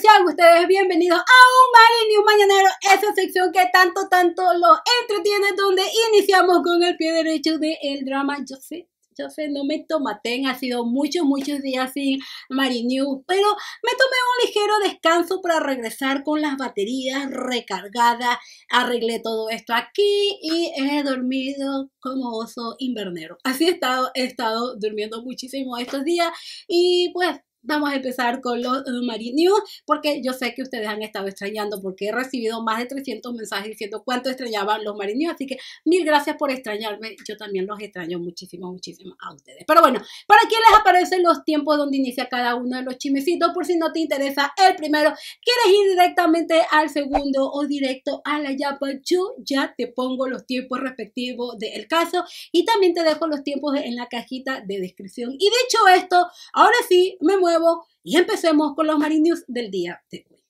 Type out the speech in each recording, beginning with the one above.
sean ustedes bienvenidos a un Mari Mañanero, esa sección que tanto, tanto lo entretiene, donde iniciamos con el pie derecho del el drama. Yo sé, yo sé, no me tomaten, ha sido muchos, muchos días sin Mari News, pero me tomé un ligero descanso para regresar con las baterías recargadas, arreglé todo esto aquí y he dormido como oso invernero. Así he estado, he estado durmiendo muchísimo estos días y pues vamos a empezar con los uh, News, porque yo sé que ustedes han estado extrañando, porque he recibido más de 300 mensajes diciendo cuánto extrañaban los News, así que mil gracias por extrañarme, yo también los extraño muchísimo, muchísimo a ustedes. Pero bueno, para quién les aparecen los tiempos donde inicia cada uno de los chimecitos, por si no te interesa el primero, quieres ir directamente al segundo o directo a la Yapa, yo ya te pongo los tiempos respectivos del caso y también te dejo los tiempos en la cajita de descripción. Y dicho esto, ahora sí me muevo y empecemos con los Marinios del día de hoy.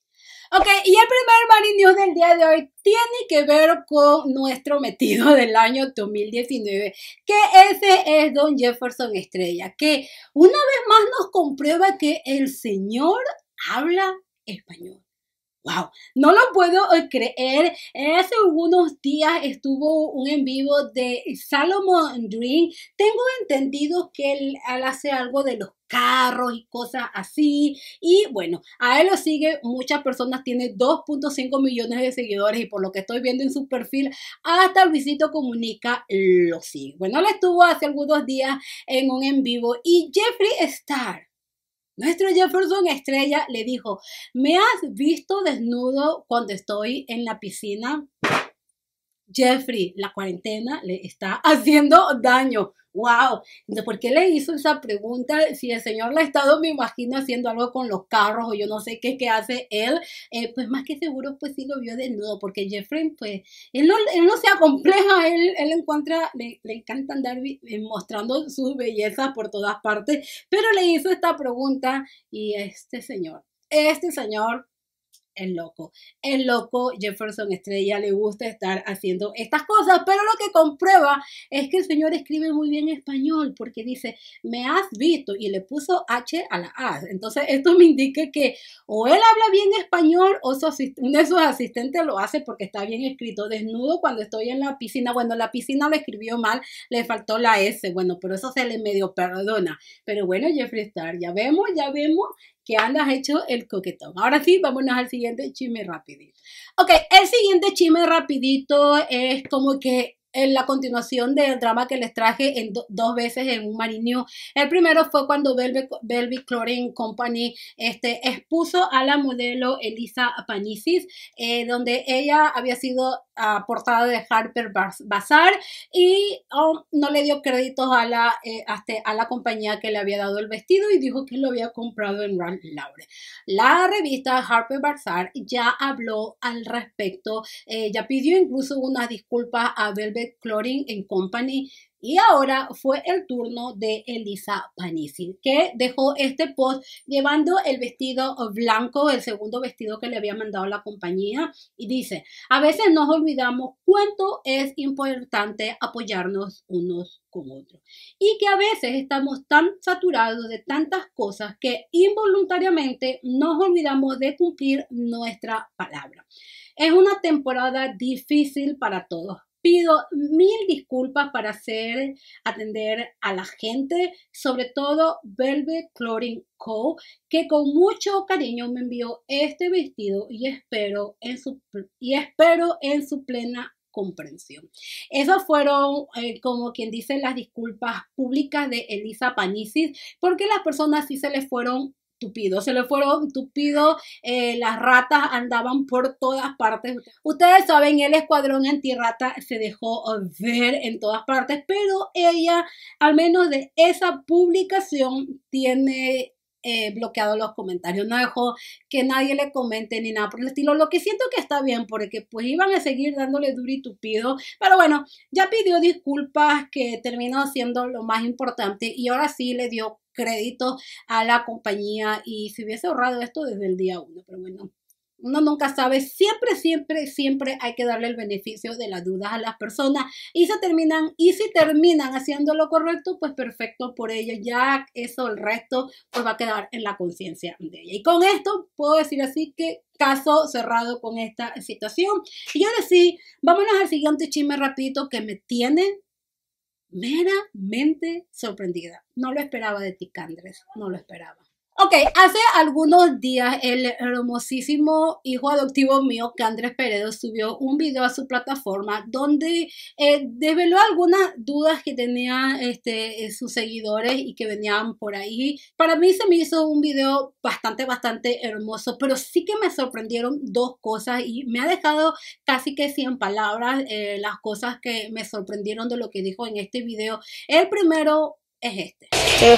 Ok, y el primer Marinio del día de hoy tiene que ver con nuestro metido del año 2019, que ese es Don Jefferson Estrella, que una vez más nos comprueba que el señor habla español. Wow, no lo puedo creer. Hace algunos días estuvo un en vivo de Salomon Dream. Tengo entendido que él, hace algo de los carros y cosas así. Y bueno, a él lo sigue muchas personas, tiene 2.5 millones de seguidores y por lo que estoy viendo en su perfil, hasta Luisito Comunica lo sigue. Bueno, él estuvo hace algunos días en un en vivo y Jeffree Star nuestro Jefferson Estrella le dijo, ¿me has visto desnudo cuando estoy en la piscina? Jeffrey, la cuarentena le está haciendo daño. ¡Wow! ¿por qué le hizo esa pregunta? Si el señor le ha estado, me imagino, haciendo algo con los carros o yo no sé qué, qué hace él, eh, pues más que seguro, pues sí lo vio desnudo, porque Jeffrey, pues, él no, él no se acompleja, él, él encuentra, le, le encanta andar eh, mostrando sus bellezas por todas partes, pero le hizo esta pregunta y este señor, este señor el loco. El loco Jefferson Estrella le gusta estar haciendo estas cosas, pero lo que comprueba es que el señor escribe muy bien español porque dice, me has visto y le puso H a la A. Entonces esto me indica que o él habla bien español o uno de sus asistentes lo hace porque está bien escrito. Desnudo cuando estoy en la piscina. Bueno, la piscina lo escribió mal, le faltó la S. Bueno, pero eso se le medio perdona. Pero bueno, Jeffrey Star, ya vemos, ya vemos que andas hecho el coquetón. Ahora sí, vámonos al siguiente chisme rapidito. Ok, el siguiente chisme rapidito es como que en la continuación del drama que les traje en dos veces en un marinio. El primero fue cuando Velvet, Clothing Company este, expuso a la modelo Elisa Panisis, eh, donde ella había sido uh, portada de Harper Bazaar y um, no le dio créditos a la, eh, a la compañía que le había dado el vestido y dijo que lo había comprado en Ralph Lauren. La revista Harper Bazaar ya habló al respecto, eh, ya pidió incluso unas disculpas a Velvet Clothing and Company. Y ahora fue el turno de Elisa Panisi, que dejó este post llevando el vestido blanco, el segundo vestido que le había mandado la compañía. Y dice, a veces nos olvidamos cuánto es importante apoyarnos unos con otros. Y que a veces estamos tan saturados de tantas cosas que involuntariamente nos olvidamos de cumplir nuestra palabra. Es una temporada difícil para todos, pido mil disculpas para hacer atender a la gente, sobre todo Velvet Clothing Co, que con mucho cariño me envió este vestido y espero en su, y espero en su plena comprensión. Esas fueron, eh, como quien dice, las disculpas públicas de Elisa Panisis, porque las personas sí se les fueron tupido, se le fueron tupidos, eh, las ratas andaban por todas partes. Ustedes saben, el escuadrón antirrata se dejó ver en todas partes, pero ella, al menos de esa publicación, tiene eh, bloqueado los comentarios, no dejó que nadie le comente ni nada por el estilo, lo que siento que está bien porque pues iban a seguir dándole duro y tupido, pero bueno, ya pidió disculpas que terminó siendo lo más importante y ahora sí le dio crédito a la compañía. Y se hubiese ahorrado esto desde el día uno, pero bueno, uno nunca sabe, siempre, siempre, siempre hay que darle el beneficio de las dudas a las personas y se terminan, y si terminan haciendo lo correcto, pues perfecto por ellos, ya eso, el resto, pues va a quedar en la conciencia de ella. Y con esto puedo decir así que caso cerrado con esta situación. Y ahora sí, vámonos al siguiente chisme rapidito que me tiene meramente sorprendida. No lo esperaba de ti, Candres, no lo esperaba. Ok, hace algunos días el hermosísimo hijo adoptivo mío, Candres Peredo, subió un video a su plataforma donde eh, desveló algunas dudas que tenían este, sus seguidores y que venían por ahí. Para mí se me hizo un video bastante, bastante hermoso, pero sí que me sorprendieron dos cosas y me ha dejado casi que 100 palabras eh, las cosas que me sorprendieron de lo que dijo en este video. El primero es este.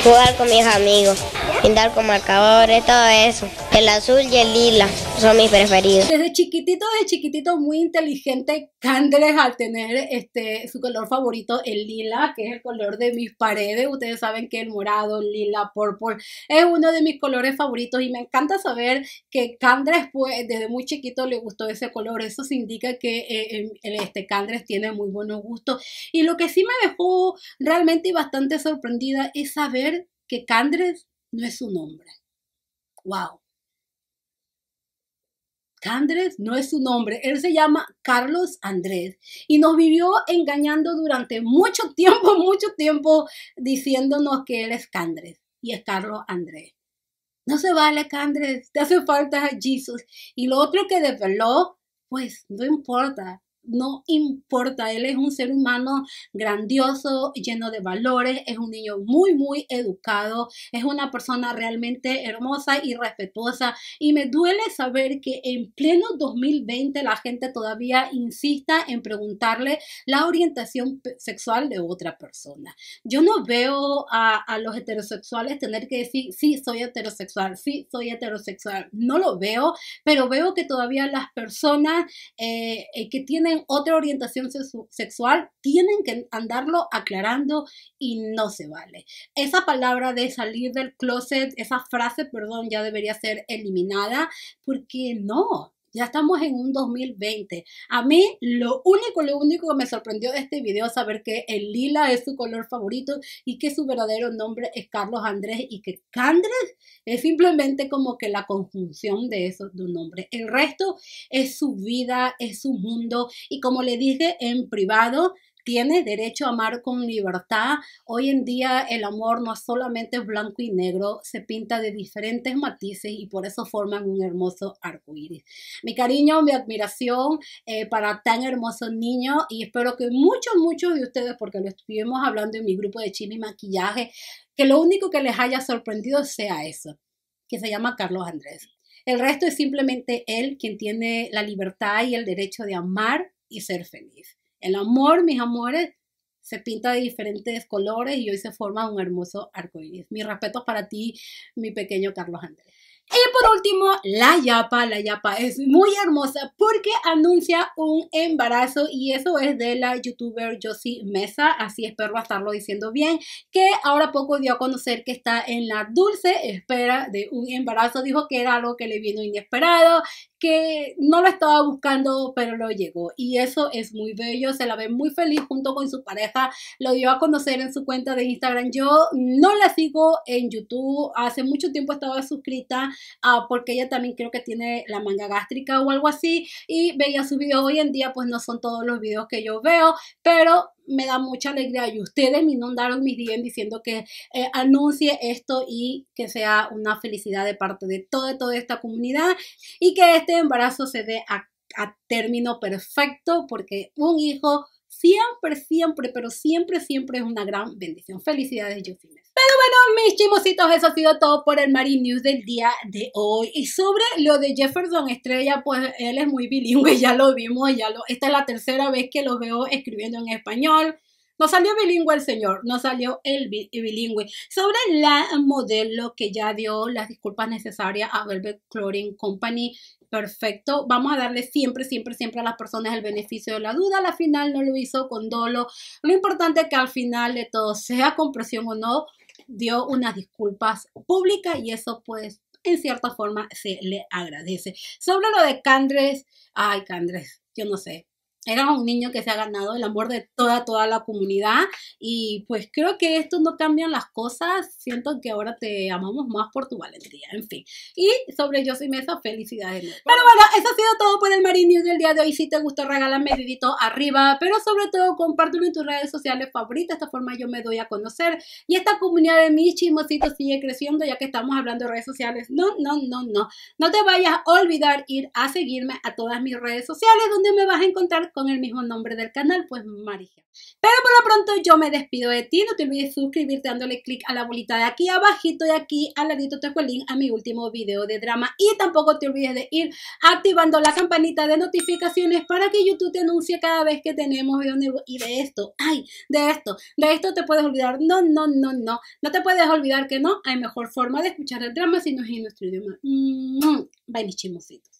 Jugar con mis amigos, pintar con marcadores, todo eso. El azul y el lila son mis preferidos. Desde chiquitito, desde chiquitito, muy inteligente, Candres al tener este, su color favorito, el lila, que es el color de mis paredes. Ustedes saben que el morado, el lila, purple, es uno de mis colores favoritos y me encanta saber que Candres, pues, desde muy chiquito le gustó ese color. Eso significa que eh, este Candres tiene muy buenos gustos. Y lo que sí me dejó realmente bastante es saber que Candres no es su nombre. ¡Wow! Candres no es su nombre, él se llama Carlos Andrés y nos vivió engañando durante mucho tiempo, mucho tiempo diciéndonos que él es Candres y es Carlos Andrés. No se vale, Candres, te hace falta Jesus. Y lo otro que desveló, pues no importa, no importa, él es un ser humano grandioso, lleno de valores, es un niño muy, muy educado, es una persona realmente hermosa y respetuosa y me duele saber que en pleno 2020 la gente todavía insista en preguntarle la orientación sexual de otra persona. Yo no veo a, los heterosexuales tener que decir, sí, soy heterosexual, sí, soy heterosexual, no lo veo, pero veo que todavía las personas eh, eh, que tienen otra orientación sexual, tienen que andarlo aclarando y no se vale. Esa palabra de salir del closet, esa frase, perdón, ya debería ser eliminada porque no, ya estamos en un 2020. A mí lo único, lo único que me sorprendió de este video es saber que el lila es su color favorito y que su verdadero nombre es Carlos Andrés y que Candres es simplemente como que la conjunción de esos dos nombres. El resto es su vida, es su mundo y como le dije en privado, tiene derecho a amar con libertad. Hoy en día el amor no es solamente blanco y negro, se pinta de diferentes matices y por eso forman un hermoso arco iris. Mi cariño, mi admiración eh, para tan hermoso niño y espero que muchos, muchos de ustedes, porque lo estuvimos hablando en mi grupo de chile y maquillaje, que lo único que les haya sorprendido sea eso, que se llama Carlos Andrés. El resto es simplemente él quien tiene la libertad y el derecho de amar y ser feliz. El amor, mis amores, se pinta de diferentes colores y hoy se forma un hermoso arco iris. Mi respeto para ti, mi pequeño Carlos Andrés. Y por último, la yapa. La yapa es muy hermosa porque anuncia un embarazo y eso es de la youtuber Josie Mesa, así espero estarlo diciendo bien, que ahora poco dio a conocer que está en la dulce espera de un embarazo. Dijo que era algo que le vino inesperado, que no lo estaba buscando, pero lo llegó. Y eso es muy bello, se la ve muy feliz junto con su pareja, lo dio a conocer en su cuenta de Instagram. Yo no la sigo en YouTube, hace mucho tiempo estaba suscrita ah, porque ella también creo que tiene la manga gástrica o algo así y veía sus videos hoy en día, pues no son todos los videos que yo veo, pero me da mucha alegría y ustedes me inundaron mis días diciendo que eh, anuncie esto y que sea una felicidad de parte de toda, toda esta comunidad y que este embarazo se dé a, término perfecto porque un hijo siempre, siempre, pero siempre, siempre es una gran bendición. Felicidades, Josines. Bueno, mis chimositos, eso ha sido todo por el Marine News del día de hoy. Y sobre lo de Jefferson Estrella, pues él es muy bilingüe, ya lo vimos, ya lo. Esta es la tercera vez que lo veo escribiendo en español. No salió bilingüe el señor, no salió el bilingüe. Sobre la modelo que ya dio las disculpas necesarias a Velvet Clothing Company, perfecto. Vamos a darle siempre, siempre, siempre a las personas el beneficio de la duda. Al final no lo hizo con dolo. Lo importante es que al final de todo, sea con presión o no, dio unas disculpas públicas y eso pues en cierta forma se le agradece. Sobre lo de Candres, ay Candres, yo no sé, era un niño que se ha ganado el amor de toda, toda la comunidad y pues creo que esto no cambian las cosas, siento que ahora te amamos más por tu valentía, en fin. Y sobre yo soy Mesa, felicidades. Pero bueno, eso ha sido todo por el Marine News del día de hoy. Si te gustó, regálame dedito arriba, pero sobre todo compártelo en tus redes sociales favoritas, de esta forma yo me doy a conocer y esta comunidad de mis chismositos sigue creciendo ya que estamos hablando de redes sociales. No, no, no, no. No te vayas a olvidar ir a seguirme a todas mis redes sociales donde me vas a encontrar con el mismo nombre del canal, pues Marija. Pero por lo pronto yo me despido de ti, no te olvides suscribirte dándole clic a la bolita de aquí abajito y aquí al ladito te el link a mi último video de drama y tampoco te olvides de ir activando la campanita de notificaciones para que YouTube te anuncie cada vez que tenemos video nuevo y de esto, ay, de esto, de esto te puedes olvidar, no, no, no, no, no te puedes olvidar que no, hay mejor forma de escuchar el drama si no es en nuestro idioma. Bye mis chismositos.